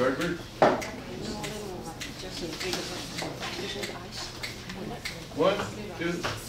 George One, two,